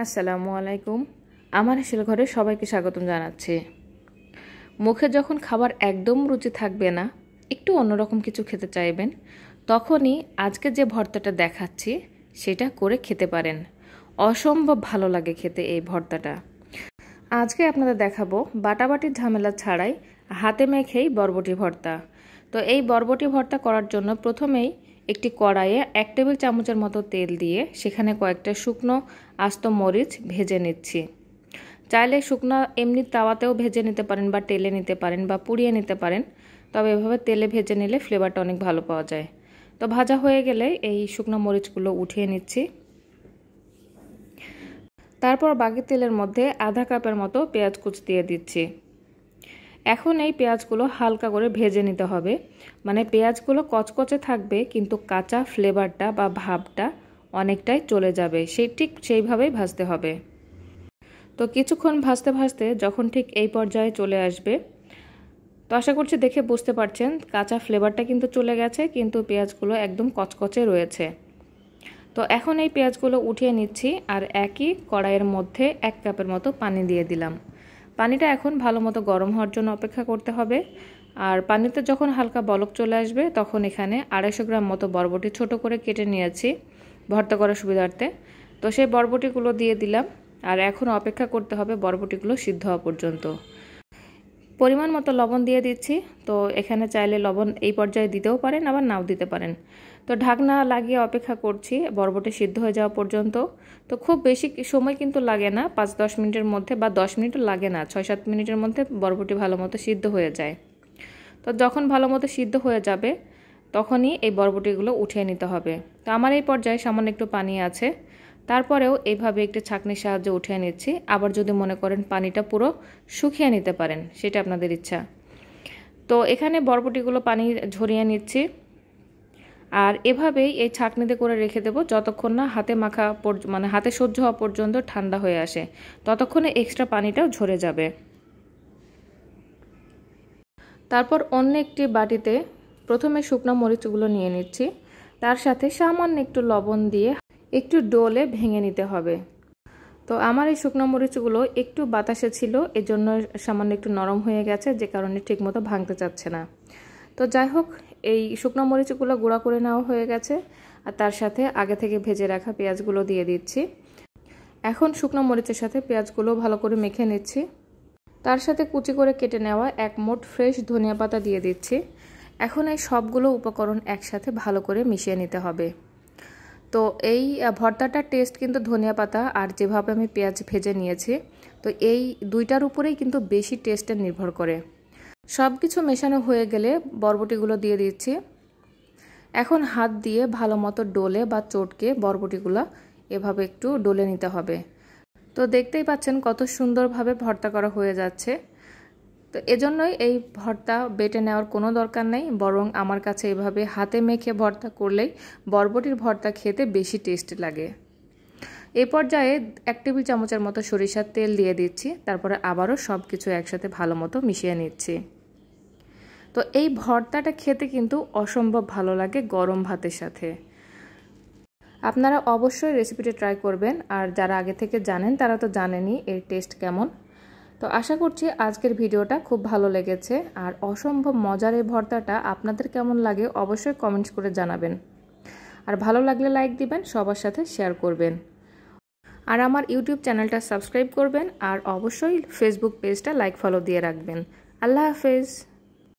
আসসালামু আলাইকুম। আমার হেসেল ঘরে সবাইকে স্বাগতম জানাচ্ছি। মুখে যখন খাবার একদম রুচি থাকবে না, একটু অন্যরকম কিছু খেতে চাইবেন, তখনই আজকে যে ভর্তাটা দেখাচ্ছি, সেটা করে খেতে পারেন। অসম্ভব ভালো লাগে খেতে এই ভর্তাটা। আজকে আপনাদের দেখাবো বাটাবাটির ঝামেলা ছাড়াই হাতে মেখেই বরবটি ভর্তা। তো এই বরবটি ভর্তা করার জন্য প্রথমেই একটি কড়াইয়ে এক টেবিল চামচের মতো তেল দিয়ে সেখানে কয়েকটা শুকনো আস্ত মরিচ ভেজে নিচ্ছি। চাইলে শুকনো এমনি তাওয়াতেও ভেজে নিতে পারেন বা তেলে নিতে পারেন বা পুড়িয়ে নিতে পারেন। তবে এভাবে তেলে ভেজে নিলে ফ্লেভারটা অনেক ভালো পাওয়া যায়। তো ভাজা হয়ে গেলে এই শুকনো মরিচগুলো উঠিয়ে নিচ্ছি। তারপর বাকি তেলের মধ্যে আধা কাপের মতো পেঁয়াজ কুচ দিয়ে দিচ্ছি। এখন এই পেঁয়াজগুলো হালকা করে ভেজে নিতে হবে। মানে পেঁয়াজগুলো কচকচে থাকবে, কিন্তু কাঁচা ফ্লেভারটা বা ভাবটা অনেকটাই চলে যাবে। সেই ঠিক সেইভাবেই ভাজতে হবে। তো কিছুক্ষণ ভাজতে ভাজতে যখন ঠিক এই পর্যায়ে চলে আসবে, তো আশা করছি দেখে বুঝতে পারছেন, কাঁচা ফ্লেভারটা কিন্তু চলে গেছে, কিন্তু পেঁয়াজগুলো একদম কচকচে রয়েছে। তো এখন এই পেঁয়াজগুলো উঠিয়ে নিচ্ছি, আর একই কড়াইয়ের মধ্যে এক কাপের মতো পানি দিয়ে দিলাম। পানিটা এখন ভালো মতো গরম হওয়ার জন্য অপেক্ষা করতে হবে। আর পানিতে যখন হালকা বলক চলে আসবে, তখন এখানে আড়াইশো গ্রাম মতো বরবটি ছোট করে কেটে নিয়েছি ভর্তা করার সুবিধার্থে। তো সেই বরবটিগুলো দিয়ে দিলাম। আর এখন অপেক্ষা করতে হবে বরবটিগুলো সিদ্ধ হওয়া পর্যন্ত। পরিমাণ মতো লবণ দিয়ে দিচ্ছি। তো এখানে চাইলে লবণ এই পর্যায়ে দিতেও পারেন, আবার নাও দিতে পারেন। তো ঢাকনা লাগিয়ে অপেক্ষা করছি, বরবটি সিদ্ধ হয়ে যাওয়া পর্যন্ত। তো খুব বেশি সময় কিন্তু লাগে না, পাঁচ দশ মিনিটের মধ্যে বা দশ মিনিটও লাগে না, ছয় সাত মিনিটের মধ্যে বরবটি ভালো মতো সিদ্ধ হয়ে যায়। তো যখন ভালো মতো সিদ্ধ হয়ে যাবে, তখনই এই বরবটিগুলো উঠিয়ে নিতে হবে। তো আমার এই পর্যায়ে সামান্য একটু পানি আছে। তারপরেও এইভাবে একটি ছাঁকনির সাহায্যে উঠিয়ে নিচ্ছি। আবার যদি মনে করেন পানিটা পুরো শুকিয়ে নিতে পারেন, সেটা আপনাদের ইচ্ছা। তো এখানে বরবটিগুলো পানি ঝরিয়ে নিচ্ছি। আর এভাবেই এই ছাঁকনিতে করে রেখে দেবো যতক্ষণ না হাতে মাখা মানে হাতে সহ্য হওয়া পর্যন্ত ঠান্ডা হয়ে আসে। ততক্ষণে এক্সট্রা পানিটাও ঝরে যাবে। তারপর অন্য একটি বাটিতে প্রথমে শুকনো মরিচগুলো নিয়ে নিচ্ছি। তার সাথে সামান্য একটু লবণ দিয়ে একটু ডোলে ভেঙে নিতে হবে। তো আমার এই শুকনো মরিচগুলো একটু বাতাসে ছিল, এজন্য সামান্য একটু নরম হয়ে গেছে, যে কারণে ঠিকমতো ভাঙতে চাচ্ছে না। তো যাই হোক, এই শুকনো মরিচগুলো গুঁড়া করে নেওয়া হয়ে গেছে, আর তার সাথে আগে থেকে ভেজে রাখা পেঁয়াজগুলো দিয়ে দিচ্ছি। এখন শুকনো মরিচের সাথে পেঁয়াজগুলো ভালো করে মেখে নিচ্ছি। তার সাথে কুচি করে কেটে নেওয়া এক মোট ফ্রেশ ধনিয়া পাতা দিয়ে দিচ্ছি। এখন এই সবগুলো উপকরণ একসাথে ভালো করে মিশিয়ে নিতে হবে। তো এই ভর্তাটার টেস্ট কিন্তু ধনিয়া পাতা আর যেভাবে আমি পেঁয়াজ ভেজে নিয়েছি, তো এই দুইটার উপরেই কিন্তু বেশি টেস্টের নির্ভর করে। সব কিছু মেশানো হয়ে গেলে বরবটিগুলো দিয়ে দিচ্ছি। এখন হাত দিয়ে ভালো মতো ডোলে বা চটকে বরবটিগুলো এভাবে একটু ডলে নিতে হবে। তো দেখতেই পাচ্ছেন কত সুন্দরভাবে ভর্তা করা হয়ে যাচ্ছে। তো এজন্যই এই ভর্তা বেটে নেওয়ার কোনো দরকার নেই, বরং আমার কাছে এভাবে হাতে মেখে ভর্তা করলেই বরবটির ভর্তা খেতে বেশি টেস্ট লাগে। এই পর্যায়ে এক টেবিল চামচের মতো সরিষার তেল দিয়ে দিচ্ছি, তারপরে আবারও সব কিছু একসাথে ভালো মতো মিশিয়ে নিচ্ছি। তো এই ভর্তাটা খেতে কিন্তু অসম্ভব ভালো লাগে গরম ভাতের সাথে। আপনারা অবশ্যই রেসিপিটা ট্রাই করবেন, আর যারা আগে থেকে জানেন তারা তো জানেনই এর টেস্ট কেমন। তো আশা করছি আজকের ভিডিওটা খুব ভালো লেগেছে। আর অসম্ভব মজার এই ভর্তাটা আপনাদের কেমন লাগে অবশ্যই কমেন্টস করে জানাবেন। আর ভালো লাগলে লাইক দিবেন, সবার সাথে শেয়ার করবেন। আর আমার ইউটিউব চ্যানেলটা সাবস্ক্রাইব করবেন আর অবশ্যই ফেসবুক পেজটা লাইক ফলো দিয়ে রাখবেন। আল্লাহ হাফেজ।